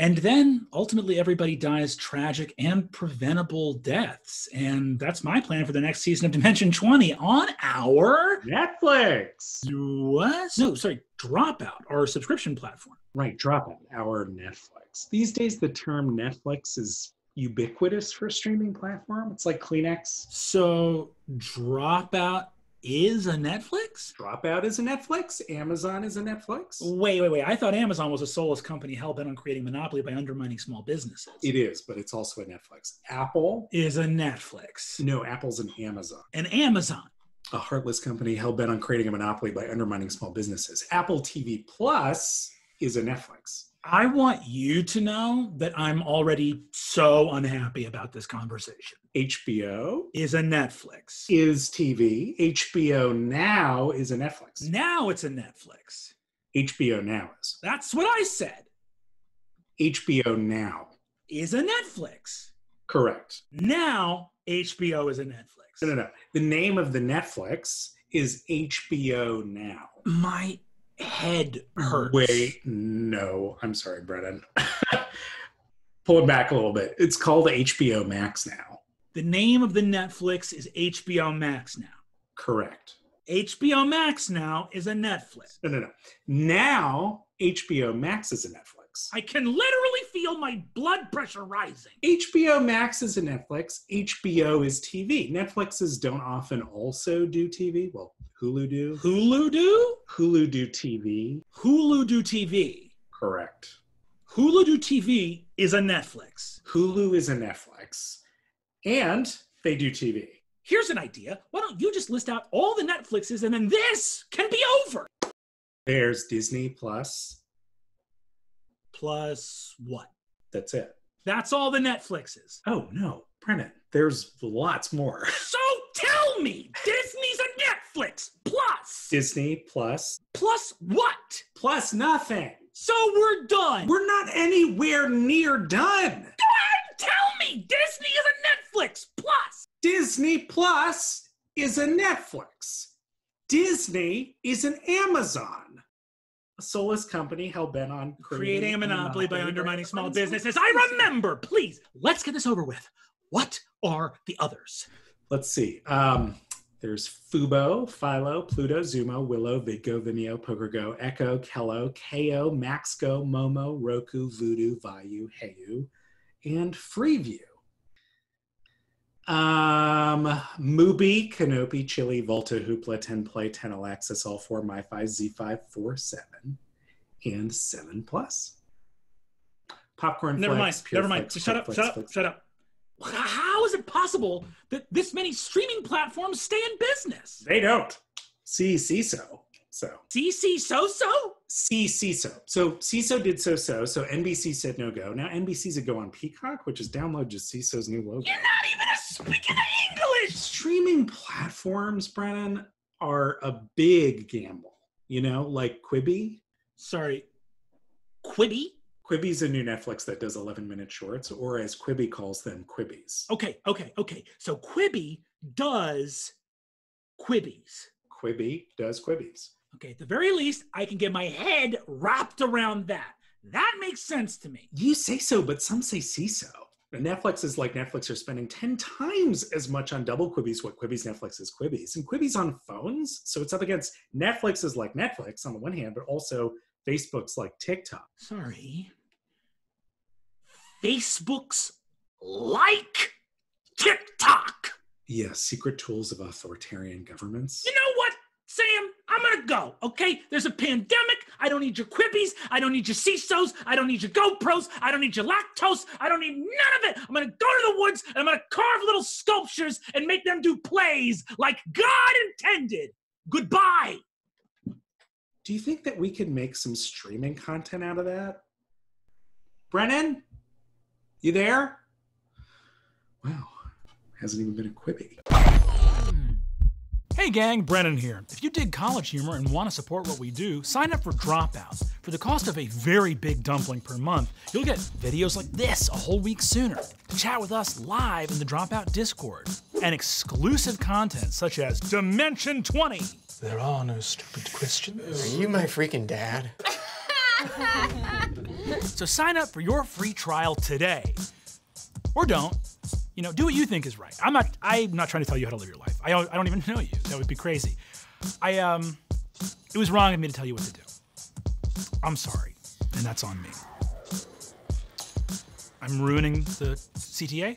And then ultimately, everybody dies tragic and preventable deaths. And that's my plan for the next season of Dimension 20 on our Netflix. what? No, sorry, Dropout, our subscription platform. Right, Dropout, our Netflix. These days, the term Netflix is ubiquitous for a streaming platform. It's like Kleenex. So, Dropout is a Netflix? Dropout is a Netflix. Amazon is a Netflix. Wait, wait, wait. I thought Amazon was a soulless company hell bent on creating monopoly by undermining small businesses. It is, but it's also a Netflix. Apple, is a Netflix. no, Apple's an Amazon. And Amazon. A heartless company hell bent on creating a monopoly by undermining small businesses. Apple TV Plus is a Netflix. I want you to know that I'm already so unhappy about this conversation. HBO Is a Netflix. is TV. HBO Now is a Netflix. Now it's a Netflix. HBO Now is. That's what I said. HBO Now. Is a Netflix. Correct. Now HBO is a Netflix. No, no, no. The name of the Netflix is HBO Now. My head hurts. Wait, no. I'm sorry, Brennan. Pull it back a little bit. It's called HBO Max now. The name of the Netflix is HBO Max now. Correct. HBO Max now is a Netflix. No, no, no. Now HBO Max is a Netflix. I can literally feel my blood pressure rising. HBO Max is a Netflix. HBO is TV. Netflixes don't often also do TV. Well, Hulu do. Hulu do? Hulu do TV. Hulu do TV. Correct. Hulu do TV is a Netflix. Hulu is a Netflix. And they do TV. Here's an idea. Why don't you just list out all the Netflixes and then this can be over? There's Disney Plus. Plus what? That's it. That's all the Netflixes. Oh, no. Brennan, there's lots more. So tell me, Disney's a Netflix plus. Disney Plus. plus what? Plus nothing. So we're done. We're not anywhere near done. Tell me, Disney is a Netflix plus. Disney Plus is a Netflix. Disney is an Amazon. Soulless company hell bent on Creating a monopoly by undermining small businesses. I remember. Please, let's get this over with. What are the others? Let's see. Um, there's Fubo, Philo, Pluto, Xumo, Willow, Vidgo, Vimeo, PokerGo, Echo, Kello, KO, Maxgo, Momo, Roku, Vudu, Vayu, Heyu, and Freeview. Um, Mubi, Kanopy, Chili, Volta, Hoopla, 10Play, 10 All All 4, MiFi, ZEE5, 4, 7, and 7 Plus. Popcorn Never Flex, mind. Never mind. Flex, shut up. Flex, Shut up. Shut up. How is it possible that this many streaming platforms stay in business? They don't. See Seeso. So CC so so? see Seeso. So Seeso did so so. So NBC said no go. Now NBC's a go on Peacock, which is download just Seeso's new logo. You're not even a speaking of English. Streaming platforms, Brennan, are a big gamble. You know, like Quibi. Sorry, Quibi. Quibi's a new Netflix that does 11 minute shorts, or as Quibi calls them, Quibbies. Okay, okay, okay. So Quibi does Quibbies. Quibi does Quibbies. Okay, at the very least, I can get my head wrapped around that. That makes sense to me. You say so, but some say Seeso. And Netflix is like Netflix are spending 10 times as much on double Quibbies what Quibi's Netflix is Quibbies. And Quibi's on phones, so it's up against Netflix is like Netflix on the one hand, but also Facebook's like TikTok. Sorry. Facebook's like TikTok. Yes, secret tools of authoritarian governments. You know what, Sam? I'm gonna go, okay? There's a pandemic. I don't need your quibbies. I don't need your Seesos. I don't need your GoPros. I don't need your lactose. I don't need none of it. I'm gonna go to the woods and I'm gonna carve little sculptures and make them do plays like God intended. Goodbye. Do you think that we could make some streaming content out of that? Brennan? You there? Wow, hasn't even been a Quibi. Hey gang, Brennan here. If you dig college humor and want to support what we do, sign up for Dropout. For the cost of a very big dumpling per month, you'll get videos like this a whole week sooner, chat with us live in the Dropout Discord, and exclusive content such as Dimension 20, There are no stupid questions. Are you my freaking dad? So sign up for your free trial today. Or don't. You know, do what you think is right. I'm not I'm not trying to tell you how to live your life. I don't, I don't even know you. That would be crazy. I um it was wrong of me to tell you what to do. I'm sorry, and that's on me. I'm ruining the CTA?